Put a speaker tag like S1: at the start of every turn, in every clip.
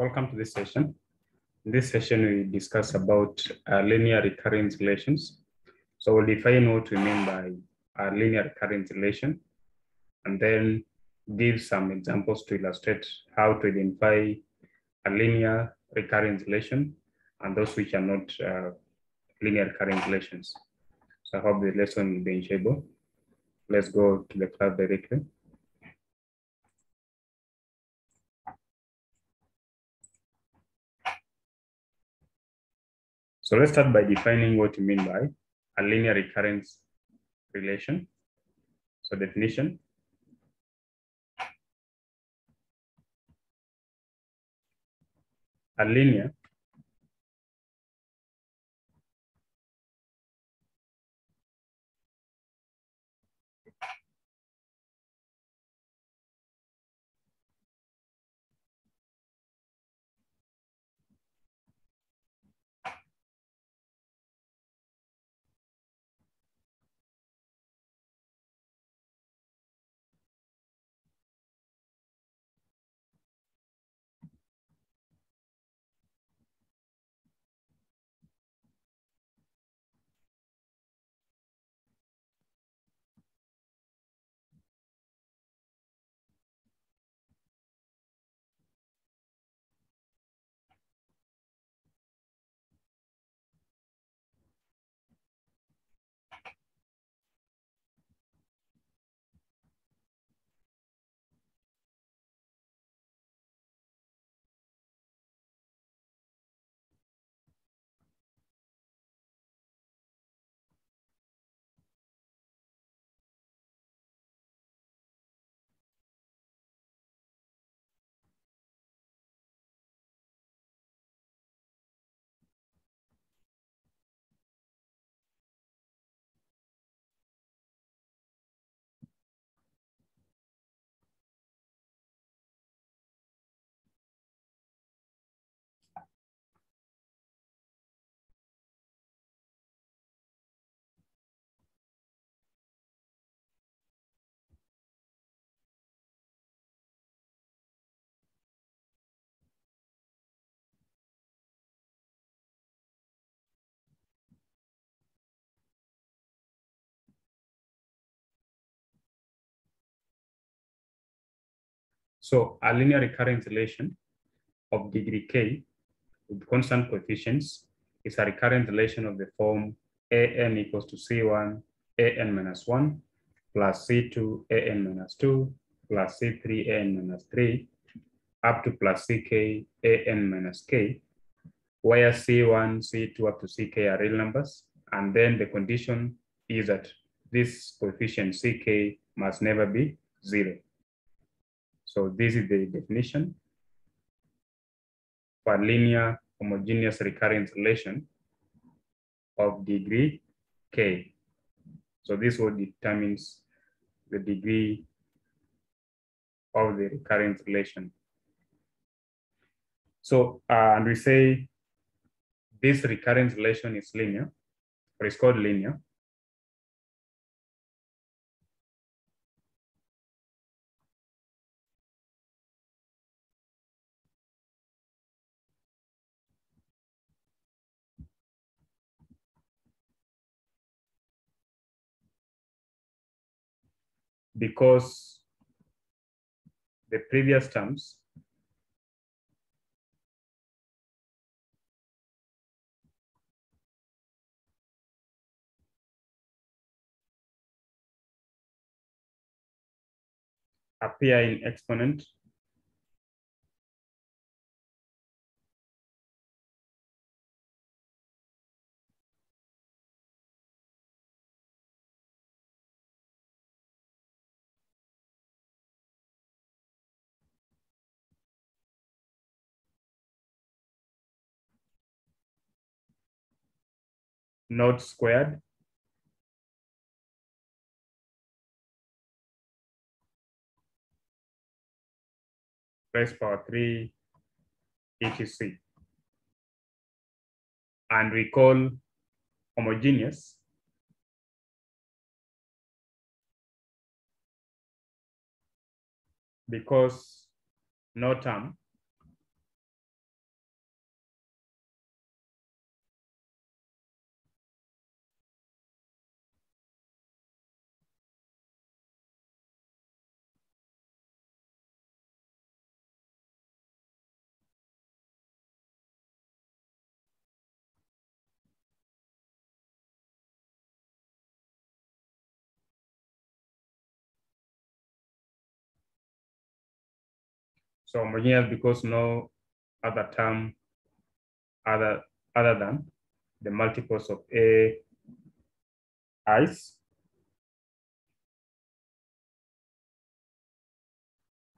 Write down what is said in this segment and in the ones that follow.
S1: welcome to this session. In this session, we discuss about uh, linear recurrence relations. So we'll define what we mean by a linear recurrence relation, and then give some examples to illustrate how to identify a linear recurrence relation and those which are not uh, linear recurrence relations. So I hope the lesson will be enjoyable. Let's go to the class directly. So let's start by defining what we mean by a linear recurrence relation. So definition. A linear So a linear recurrence relation of degree k with constant coefficients is a recurrent relation of the form an equals to c1 an minus 1 plus c2 an minus 2 plus c3 an minus 3 up to plus ck an minus k, where c1, c2 up to ck are real numbers. And then the condition is that this coefficient ck must never be zero. So this is the definition for linear homogeneous recurrence relation of degree k. So this what determines the degree of the recurrence relation. So, uh, and we say this recurrence relation is linear, or it's called linear, because the previous terms appear in exponent not squared. Raised power 3 etc. And we call homogeneous. Because no term So homogeneous because no other term other, other than the multiples of A i's.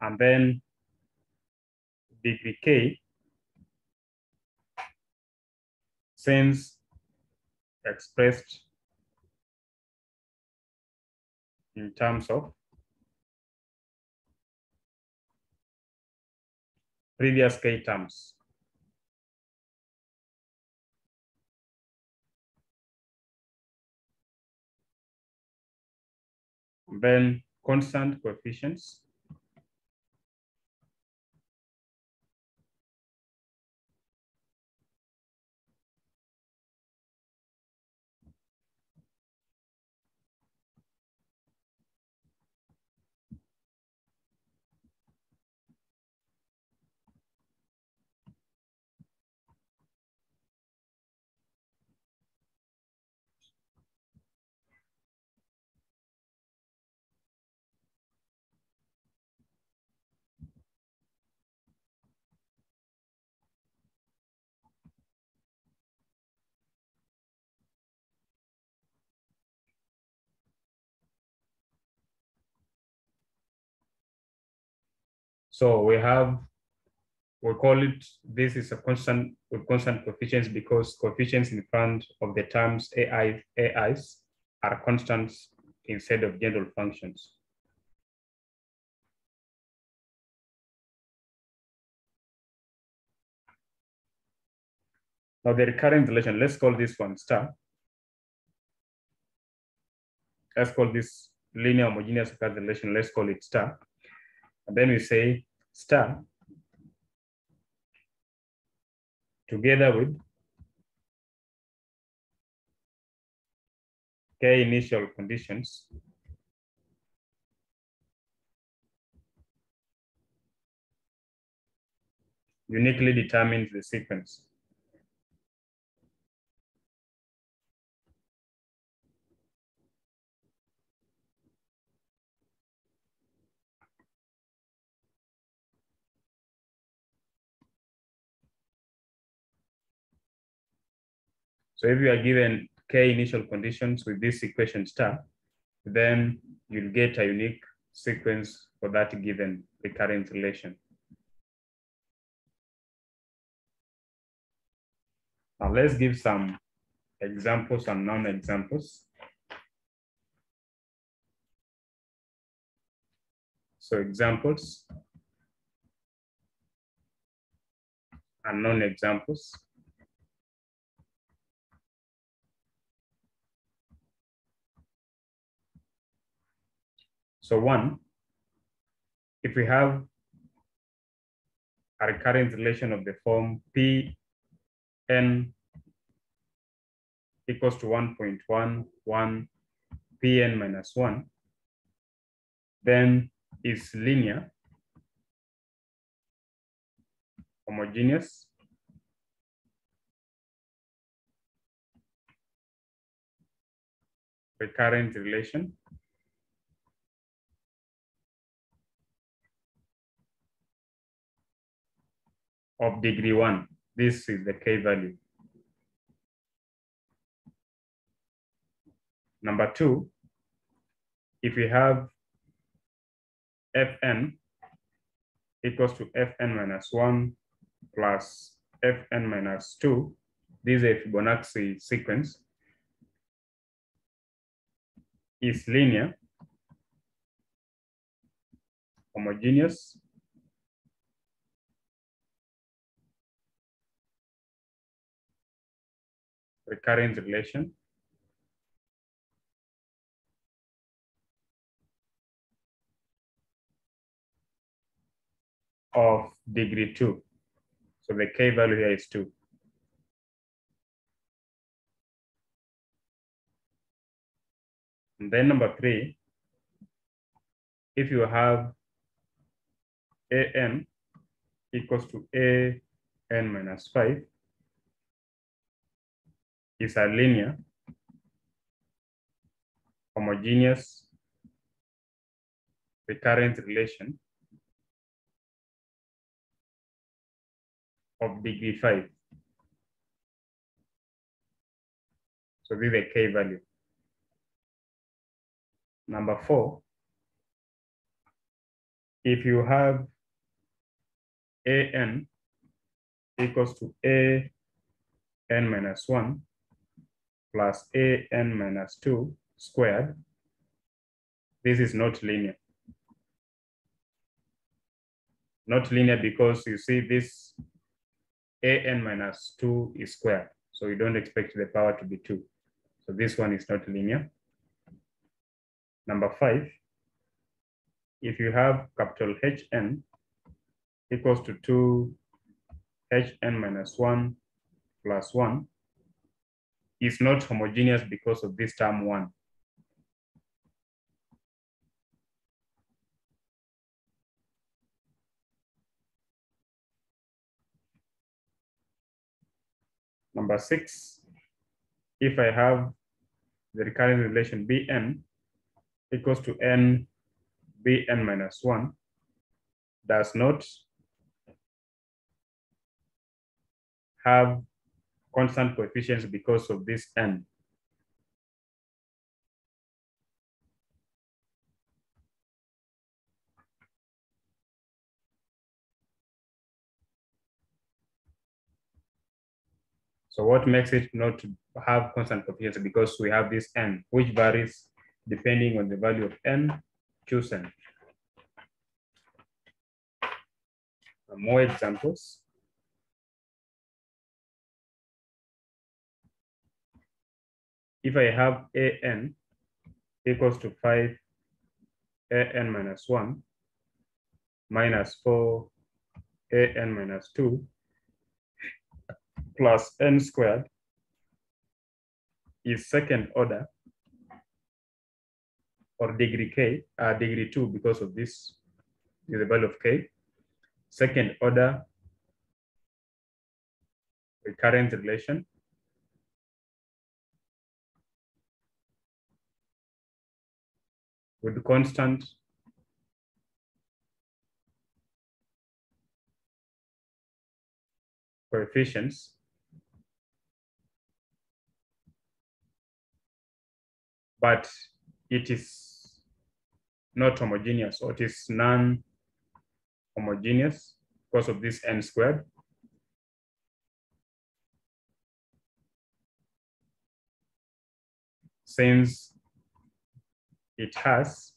S1: And then degree K since expressed in terms of previous K terms. Then constant coefficients. So we have, we call it, this is a constant with constant coefficients because coefficients in front of the terms AI, AIs are constants instead of general functions. Now the recurrent relation, let's call this one star. Let's call this linear homogeneous recurrent relation, let's call it star. And then we say star together with k initial conditions uniquely determines the sequence. So if you are given k initial conditions with this equation star, then you'll get a unique sequence for that given recurrence relation. Now let's give some examples and non-examples. So examples and non-examples. So one, if we have a recurrent relation of the form P n equals to 1.11 Pn minus one, then is linear, homogeneous, recurrent relation, of degree one. This is the K value. Number two, if we have Fn equals to Fn minus one plus Fn minus two, this is a Fibonacci sequence, is linear, homogeneous, recurrent relation. of degree two. So the K value here is two. And then number three, if you have AN equals to AN minus five, is a linear, homogeneous, recurrent relation of degree five. So this is the K value. Number four, if you have an equals to a n minus 1 plus a n minus 2 squared, this is not linear. Not linear because you see this a n minus 2 is squared. So you don't expect the power to be 2. So this one is not linear. Number five, if you have capital Hn equals to 2 Hn minus 1 plus 1 is not homogeneous because of this term 1. Number six, if I have the recurrence relation Bn equals to n Bn minus 1 does not have constant coefficients because of this n. So what makes it not have constant coefficients because we have this n, which varies depending on the value of n chosen. More examples. If I have an equals to 5 an minus 1 minus 4 an minus 2 plus n squared is second order or degree k, uh, degree 2 because of this is the value of k. Second order recurrence relation. With constant coefficients but it is not homogeneous or it is non-homogeneous because of this n squared. Since it has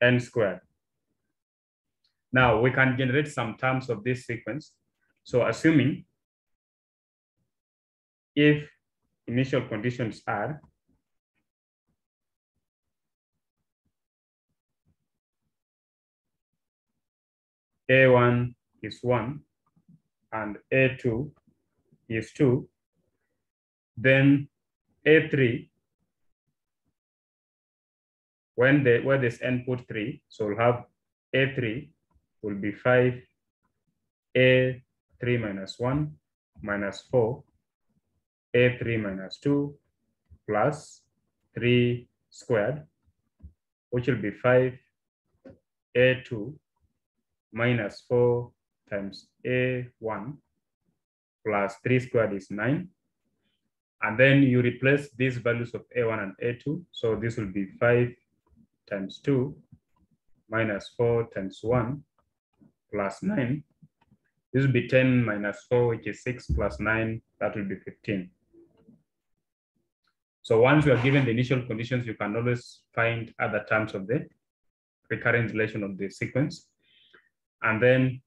S1: n squared. Now we can generate some terms of this sequence. So assuming if initial conditions are A1 is 1 and A2 is 2, then A3, when the where this n put 3, so we'll have A3 will be 5, A3 minus 1 minus 4, A3 minus 2 plus 3 squared, which will be 5 A2 minus 4 times A1 plus 3 squared is 9. And then you replace these values of A1 and A2. So this will be 5 times 2 minus 4 times 1 plus 9. This will be 10 minus 4, which is 6 plus 9, that will be 15. So once you are given the initial conditions, you can always find other terms of the recurrent relation of the sequence. And then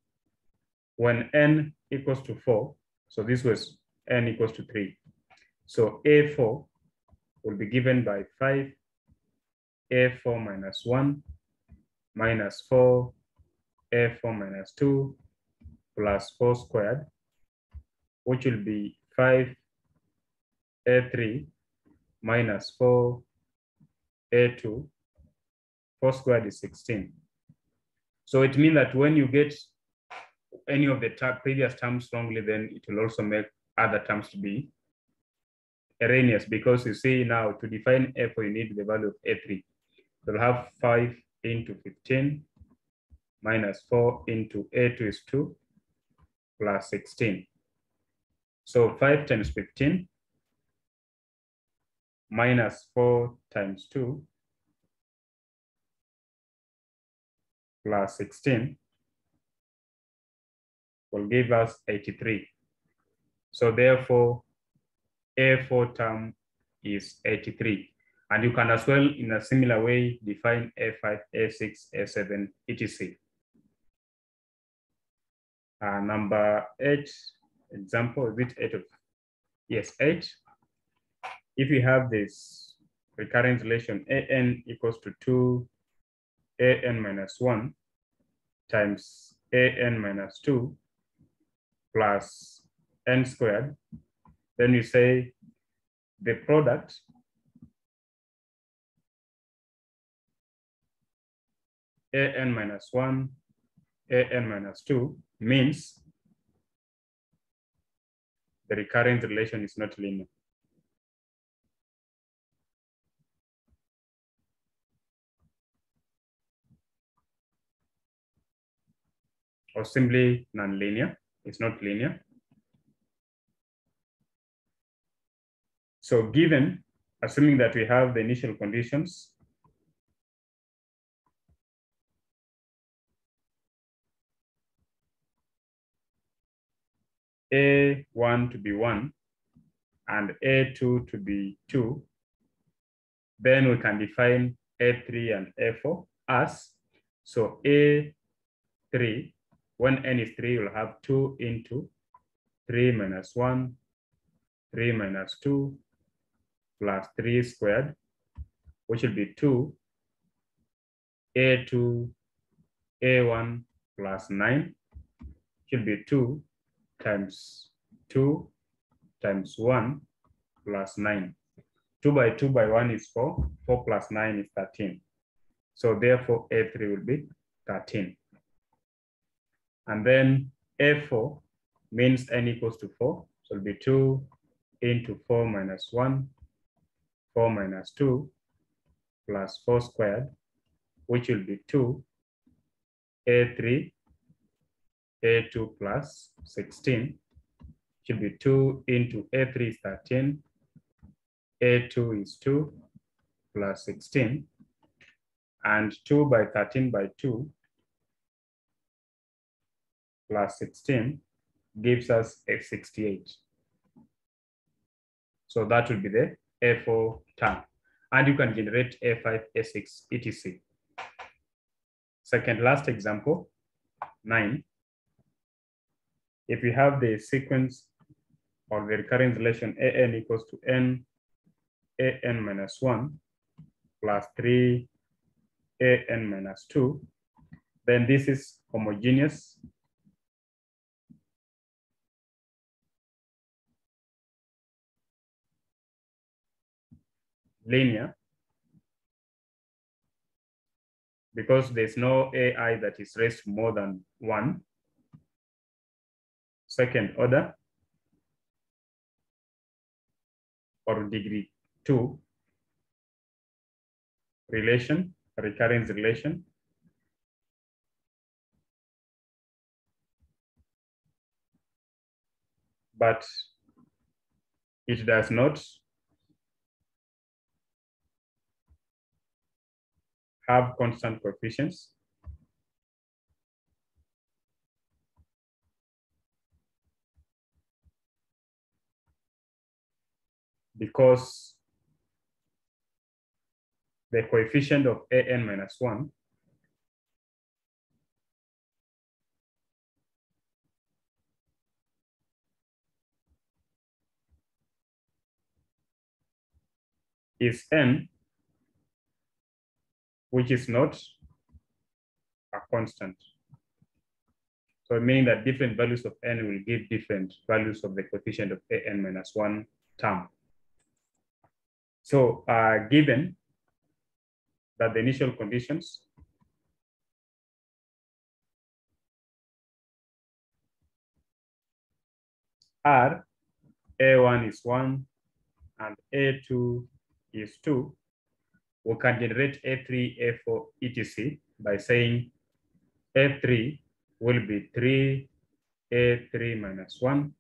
S1: when n equals to 4, so this was n equals to 3. So A4 will be given by 5, A4 minus 1, minus 4, A4 minus 2, plus 4 squared, which will be 5, A3 minus 4, A2, 4 squared is 16. So it means that when you get any of the previous terms wrongly, then it will also make other terms to be erroneous because you see now to define f, you need the value of a3. So we'll have 5 into 15 minus 4 into A2 is 2 plus 16. So 5 times 15 minus 4 times 2 plus 16 will give us 83. So therefore, A4 term is 83. And you can as well, in a similar way, define A5, A6, A7, etc. Uh, number eight example, is it eight of, yes, eight. If you have this recurrent relation, AN equals to two AN minus one times AN minus two plus N squared, then you say the product an minus 1, an minus 2 means the recurrent relation is not linear. Or simply nonlinear, it's not linear. So given, assuming that we have the initial conditions, A1 to be 1 and A2 to be 2, then we can define A3 and A4 as, so A3, when n is 3, you'll have 2 into 3 minus 1, 3 minus 2, plus 3 squared, which will be 2, A2, A1 plus 9, should be 2 times 2 times 1 plus 9. 2 by 2 by 1 is 4. 4 plus 9 is 13. So therefore, A3 will be 13. And then A4 means n equals to 4. So it'll be 2 into 4 minus 1, 4 minus 2, plus 4 squared, which will be 2. A3 a2 plus 16 should be 2 into A3 is 13, A2 is 2 plus 16, and 2 by 13 by 2 plus 16 gives us F68. So that will be the A4 term. And you can generate A5, A6, etc. Second last example, 9 if you have the sequence or the recurrence relation an equals to n, an minus 1 plus 3 an minus 2, then this is homogeneous. Linear because there's no ai that is raised more than one second order or degree two relation, recurrence relation. But it does not have constant coefficients. because the coefficient of an minus 1 is n, which is not a constant. So meaning that different values of n will give different values of the coefficient of an minus 1 term. So uh, given that the initial conditions are A1 is 1 and A2 is 2, we can generate A3, A4, etc. by saying A3 will be 3A3 minus 1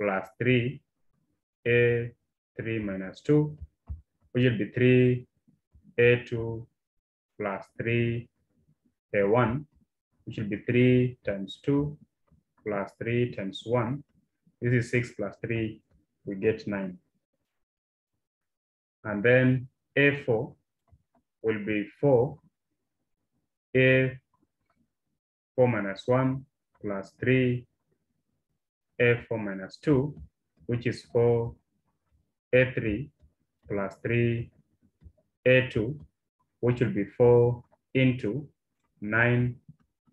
S1: plus 3A3 minus 2, which will be 3A2 plus 3A1, which will be 3 times 2 plus 3 times 1. This is 6 plus 3, we get 9. And then A4 will be 4, A4 minus 1 plus 3, A4 minus 2, which is 4, A3 plus 3, A2, which will be 4 into 9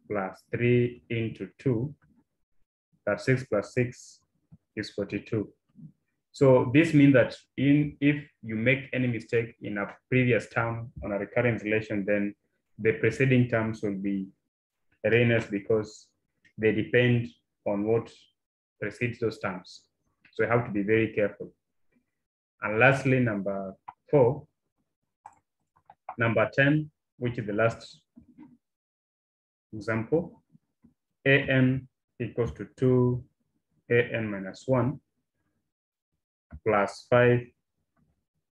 S1: plus 3 into 2, that 6 plus 6 is 42. So this means that in if you make any mistake in a previous term on a recurrence relation, then the preceding terms will be erroneous because they depend on what precedes those terms. So you have to be very careful. And lastly, number four, number 10, which is the last example, an equals to 2 an minus 1 plus 5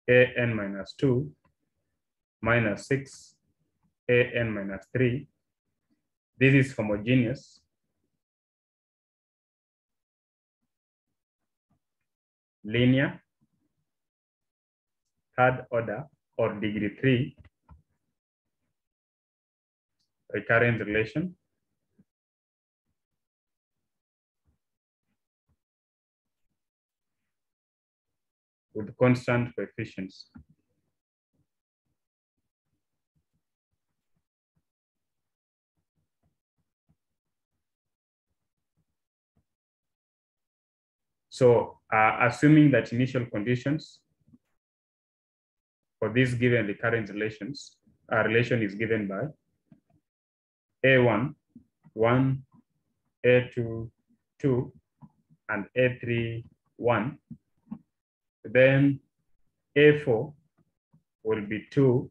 S1: an minus 2 minus 6 an minus 3. This is homogeneous. linear, third order or degree 3 recurrent relation with constant coefficients. So uh, assuming that initial conditions for this given recurrent relations, a relation is given by A1, 1, A2, 2, and A3, 1, then A4 will be 2,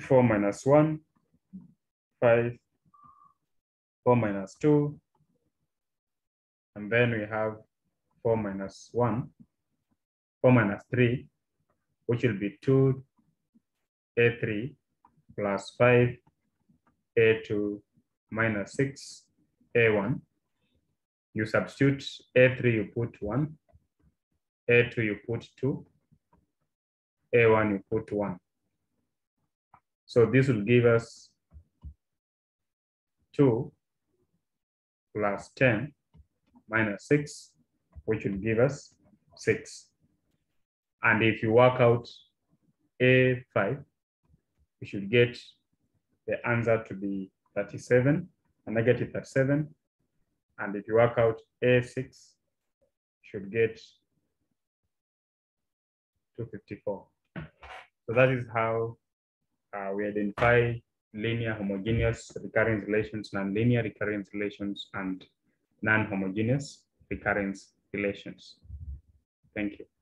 S1: 4 minus 1, 5, 4 minus 2, and then we have 4 minus 1, 4 minus 3, which will be 2 A3 plus 5 A2 minus 6 A1. You substitute A3, you put 1, A2 you put 2, A1 you put 1. So this will give us 2 plus 10 minus 6, which will give us 6. And if you work out A5, we should get the answer to be 37, a negative 37. And if you work out A6, should get 254. So that is how uh, we identify linear homogeneous recurrence relations, nonlinear recurrence relations, and non-homogeneous recurrence relations. Thank you.